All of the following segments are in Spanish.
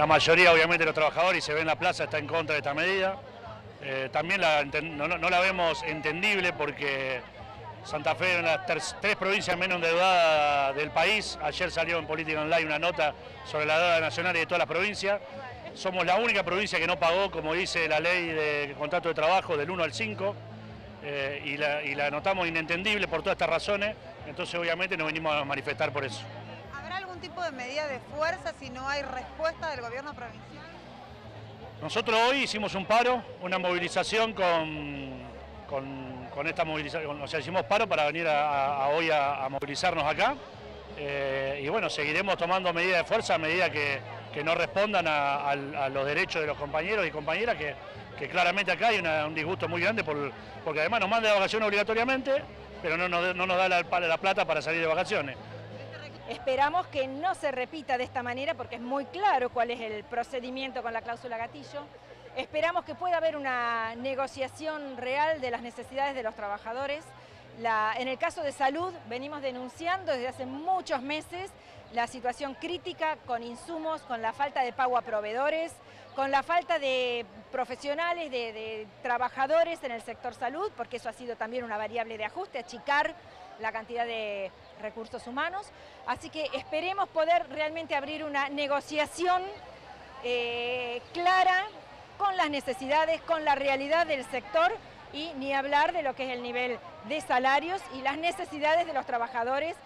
La mayoría, obviamente, de los trabajadores, y se ve en la plaza, está en contra de esta medida. Eh, también no, la vemos entendible porque Santa Fe es una de las tres provincias menos endeudadas del país. Ayer salió en Política Online una nota sobre la deuda nacional y de todas las provincias. Somos la única provincia que no pagó, como dice la ley de contrato de trabajo, del 1 al 5. Eh, y, la, y la notamos inentendible por todas estas razones, entonces obviamente nos venimos a manifestar por eso. ¿Habrá algún tipo de medida de fuerza si no hay respuesta del gobierno provincial? Nosotros hoy hicimos un paro, una movilización con, con, esta movilización, o sea, hicimos paro para venir a, hoy a, movilizarnos acá. Eh, y bueno, seguiremos tomando medidas de fuerza a medida que, no respondan a, los derechos de los compañeros y compañeras, que, claramente acá hay un disgusto muy grande porque además nos manda de vacaciones obligatoriamente, pero no, no, nos da la plata para salir de vacaciones. Esperamos que no se repita de esta manera porque es muy claro cuál es el procedimiento con la cláusula gatillo. Esperamos que pueda haber una negociación real de las necesidades de los trabajadores. En el caso de salud venimos denunciando desde hace muchos meses la situación crítica con insumos, con la falta de pago a proveedores, con la falta de profesionales, de, de trabajadores en el sector salud, porque eso ha sido también una variable de ajuste, achicar la cantidad de recursos humanos. Así que esperemos poder realmente abrir una negociación eh, clara con las necesidades, con la realidad del sector y ni hablar de lo que es el nivel de salarios y las necesidades de los trabajadores,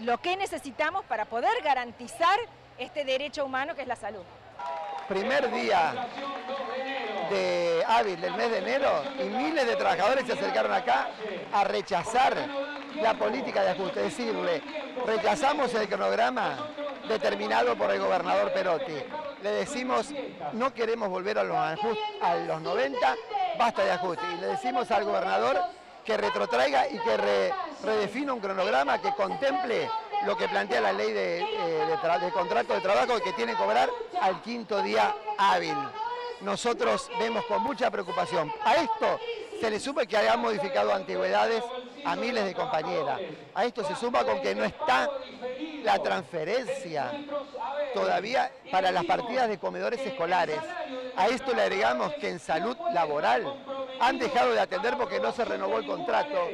lo que necesitamos para poder garantizar este derecho humano que es la salud. Primer día de hábil del mes de enero y miles de trabajadores se acercaron acá a rechazar la política de ajuste, decirle, rechazamos el cronograma determinado por el gobernador Perotti. Le decimos, no queremos volver a los, a los 90, basta de ajuste. Y le decimos al gobernador que retrotraiga y que redefina un cronograma que contemple lo que plantea la ley de, eh, contrato de trabajo que tiene que cobrar al quinto día hábil nosotros vemos con mucha preocupación. A esto se le suma que hayan modificado antigüedades a miles de compañeras. A esto se suma con que no está la transferencia todavía para las partidas de comedores escolares. A esto le agregamos que en salud laboral han dejado de atender porque no se renovó el contrato.